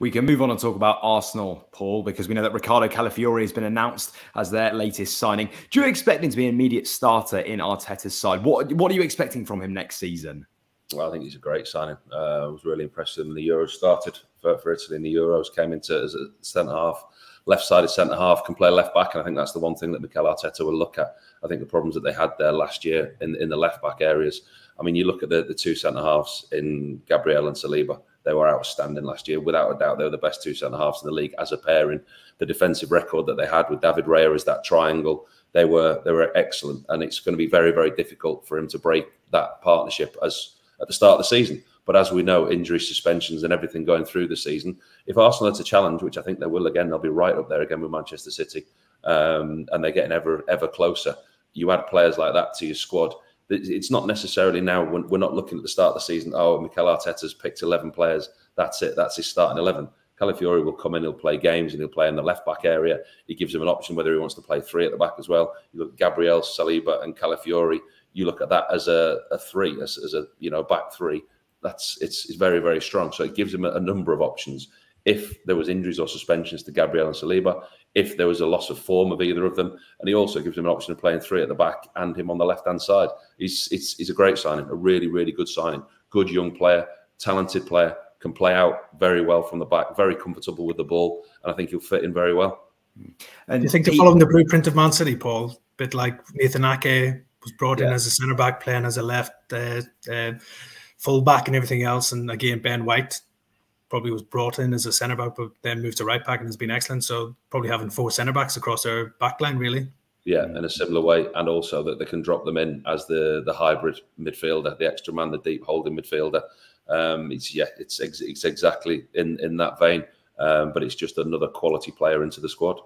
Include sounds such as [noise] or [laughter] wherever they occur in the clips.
We can move on and talk about Arsenal, Paul, because we know that Ricardo Calafiori has been announced as their latest signing. Do you expect him to be an immediate starter in Arteta's side? What What are you expecting from him next season? Well, I think he's a great signing. Uh, I was really impressed with him. The Euros started for, for Italy in the Euros, came into as a centre half, left sided centre half, can play left back. And I think that's the one thing that Mikel Arteta will look at. I think the problems that they had there last year in, in the left back areas. I mean, you look at the, the two centre halves in Gabriel and Saliba, they were outstanding last year. Without a doubt, they were the best two centre halves in the league as a pairing. The defensive record that they had with David Raya as that triangle, they were they were excellent. And it's going to be very, very difficult for him to break that partnership as at the start of the season. But as we know, injuries, suspensions, and everything going through the season, if Arsenal are to challenge, which I think they will again, they'll be right up there again with Manchester City, um, and they're getting ever ever closer. You add players like that to your squad. It's not necessarily now. We're not looking at the start of the season. Oh, Mikel Arteta's picked eleven players. That's it. That's his starting eleven. Calafiori will come in, he'll play games and he'll play in the left back area. He gives him an option whether he wants to play three at the back as well. You look at Gabriel, Saliba, and Calafiori you look at that as a, a three, as, as, a you know back three. That's it's, it's very very strong. So it gives him a, a, number of options. If there was injuries or suspensions to Gabriel and Saliba, if there was a loss of form of either of them, and he also gives him an option of playing three at the back and him on the left hand side. He's it's he's a great signing, a really really good signing. Good young player, talented player, can play out very well from the back, very comfortable with the ball, and I think he'll fit in very well. And Do you think they're following the blueprint of Man City, Paul? A bit like Nathan Ake was brought yeah. in as a centre back, playing as a left uh, uh, full back and everything else. And again, Ben White probably was brought in as a centre back, but then moved to right back and has been excellent. So probably having four centre backs across their back line, really. Yeah, in a similar way, and also that they can drop them in as the the hybrid midfielder, the extra man, the deep holding midfielder. Um, it's yeah, it's it's exactly in in that vein, um, but it's just another quality player into the squad.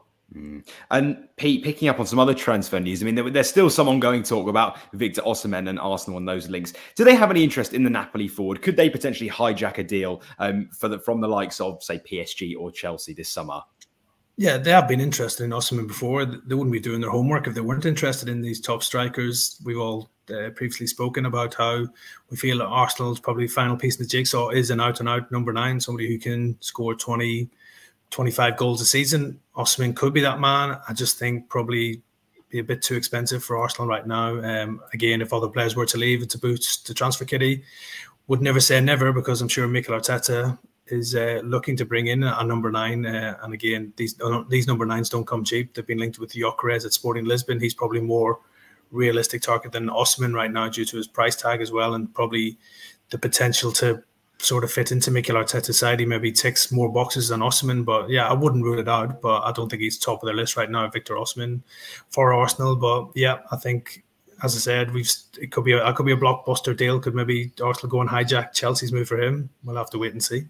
And Pete, picking up on some other transfer news, I mean, there, there's still some ongoing talk about Victor Osimhen and Arsenal and those links. Do they have any interest in the Napoli forward? Could they potentially hijack a deal um, for the, from the likes of, say, PSG or Chelsea this summer? Yeah, they have been interested in Osimhen before. They wouldn't be doing their homework if they weren't interested in these top strikers. We've all uh, previously spoken about how we feel that Arsenal's probably final piece in the jigsaw is an out and out number nine, somebody who can score 20, 25 goals a season. Osimhen could be that man. I just think probably be a bit too expensive for Arsenal right now. Um, again, if other players were to leave, a boost to transfer kitty. Would never say never because I'm sure Mikel Arteta is uh, looking to bring in a, number nine. Uh, and again, these uh, these number nines don't come cheap. They've been linked with Gyökeres at Sporting Lisbon. He's probably more realistic target than Osimhen right now due to his price tag as well, and probably the potential to sort of fit into Mikel Arteta's side. He maybe ticks more boxes than Osimhen, but yeah, I wouldn't rule it out. But I don't think he's top of the list right now, Victor Osimhen for Arsenal. But yeah, I think as I said, we've it could be a it could be a blockbuster deal. Could maybe Arsenal go and hijack Chelsea's move for him? We'll have to wait and see.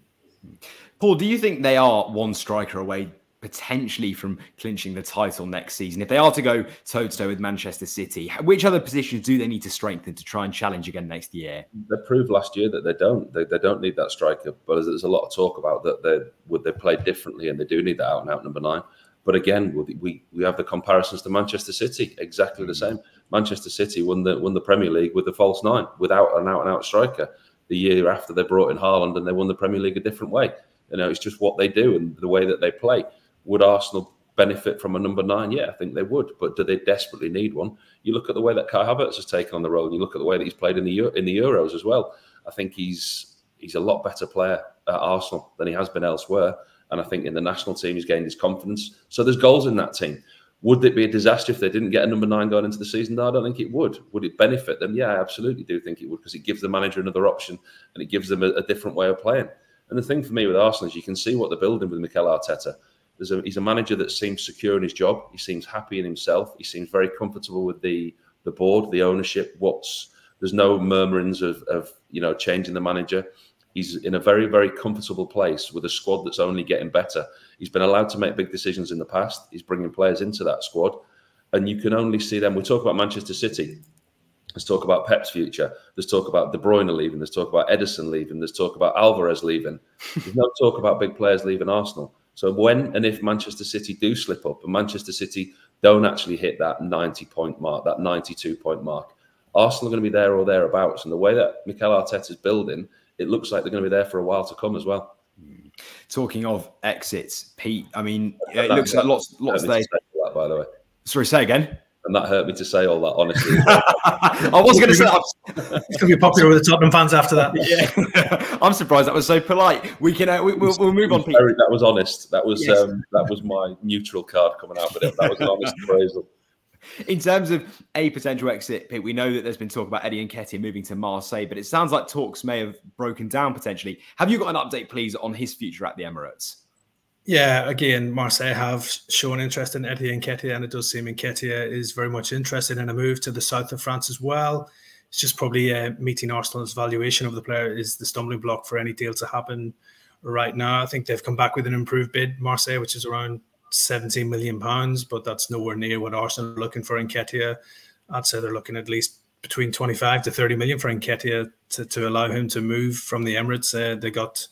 Paul, do you think they are one striker away potentially from clinching the title next season. If they are to go toe to toe with Manchester City, which other positions do they need to strengthen to try and challenge again next year? They proved last year that they don't. They, they don't need that striker. But there's a lot of talk about that they would they play differently, and they do need that out and out number nine. But again, we we have the comparisons to Manchester City, exactly the mm. same. Manchester City won the won the Premier League with the false nine, without an out and out striker. The year after they brought in Haaland, and they won the Premier League a different way. You know, it's just what they do and the way that they play. Would Arsenal benefit from a number nine? Yeah, I think they would. But do they desperately need one? You look at the way that Kai Havertz has taken on the role. And you look at the way that he's played in the in the Euros as well. I think he's he's a lot better player at Arsenal than he has been elsewhere. And I think in the national team he's gained his confidence. So there's goals in that team. Would it be a disaster if they didn't get a number nine going into the season? No, I don't think it would. Would it benefit them? Yeah, I absolutely do think it would because it gives the manager another option and it gives them a, a different way of playing. And the thing for me with Arsenal is you can see what they're building with Mikel Arteta. A, he's a manager that seems secure in his job. He seems happy in himself. He seems very comfortable with the the board, the ownership. What's there's no murmurings of, of you know changing the manager. He's in a very very comfortable place with a squad that's only getting better. He's been allowed to make big decisions in the past. He's bringing players into that squad, and you can only see them. We talk about Manchester City. Let's talk about Pep's future. There's talk about De Bruyne leaving. There's talk about Ederson leaving. There's talk about Alvarez leaving. There's no talk about big players leaving Arsenal. So when and if Manchester City do slip up and Manchester City don't actually hit that 90 point mark, that 92 point mark, Arsenal are going to be there or thereabouts. And the way that Mikel Arteta is building, it looks like they're going to be there for a while to come as well. Hmm. Talking of exits, Pete. I mean, it looks like lots, lots there. That, by the way. Sorry, say again. And that hurt me to say all that, honestly. [laughs] I was going to say [laughs] it's going to be popular with the Tottenham fans after that. Yeah, [laughs] I'm surprised that was so polite. We can uh, we, will we'll move on. Pete. Very, that was honest. That was yes. um, that was my neutral card coming out, but that was an honest appraisal. In terms of a potential exit, Pete, we know that there's been talk about Eddie Nketiah moving to Marseille, but it sounds like talks may have broken down potentially. Have you got an update, please, on his future at the Emirates? Yeah, again, Marseille have shown interest in Eddie Nketiah, and it does seem Nketiah is very much interested in a move to the south of France as well. It's just probably uh, meeting Arsenal's valuation of the player is the stumbling block for any deal to happen right now. I think they've come back with an improved bid, Marseille, which is around 17 million pounds, but that's nowhere near what Arsenal are looking for in Nketiah. I'd say they're looking at least between 25 to 30 million for Nketiah to, to allow him to move from the Emirates. Uh, they got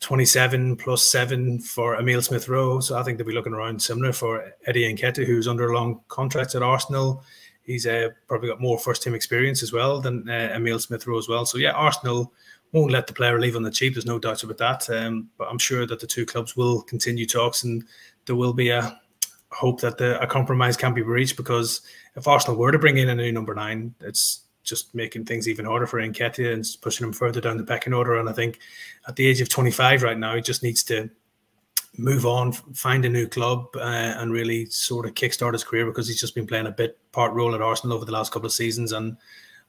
27 plus 7 for Emil Smith Rowe. So I think they'll be looking around similar for Eddie Nketiah, who's under a long contract at Arsenal. He's uh, probably got more first team experience as well than uh, Emil Smith Rowe as well. So yeah, Arsenal won't let the player leave on the cheap. There's no doubt about that. Um, but I'm sure that the two clubs will continue talks and there will be a hope that the, a compromise can be reached because if Arsenal were to bring in a new number nine, it's just making things even harder for Nketiah and pushing him further down the pecking order. And I think at the age of 25 right now, he just needs to move on, find a new club, uh, and really sort of kickstart his career because he's just been playing a bit part role at Arsenal over the last couple of seasons. And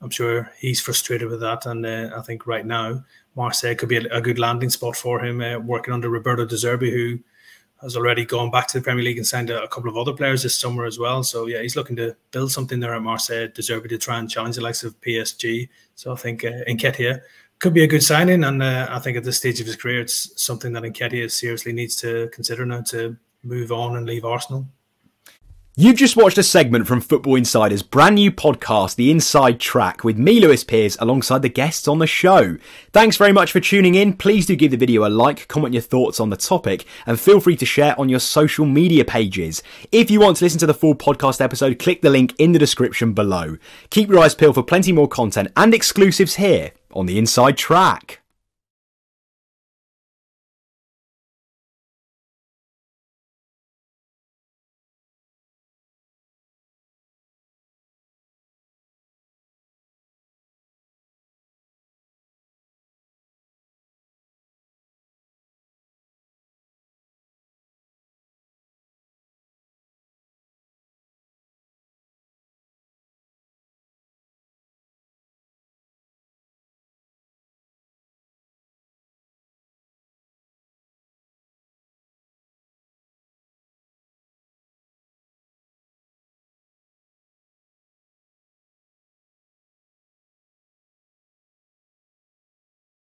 I'm sure he's frustrated with that. And uh, I think right now, Marseille could be a, a good landing spot for him, uh, working under Roberto De Zerbi, who has already gone back to the Premier League and signed a, a, couple of other players this summer as well. So yeah, he's looking to build something there at Marseille, De Zerbi to try and challenge the likes of PSG. So I think uh, Nketiah could be a good signing, and uh, I think at this stage of his career, it's something that Nketiah seriously needs to consider now to move on and leave Arsenal. You've just watched a segment from Football Insider's brand new podcast, The Inside Track, with me, Lewis Pearce, alongside the guests on the show. Thanks very much for tuning in. Please do give the video a like, comment your thoughts on the topic, and feel free to share on your social media pages. If you want to listen to the full podcast episode, click the link in the description below. Keep your eyes peeled for plenty more content and exclusives here on The Inside Track.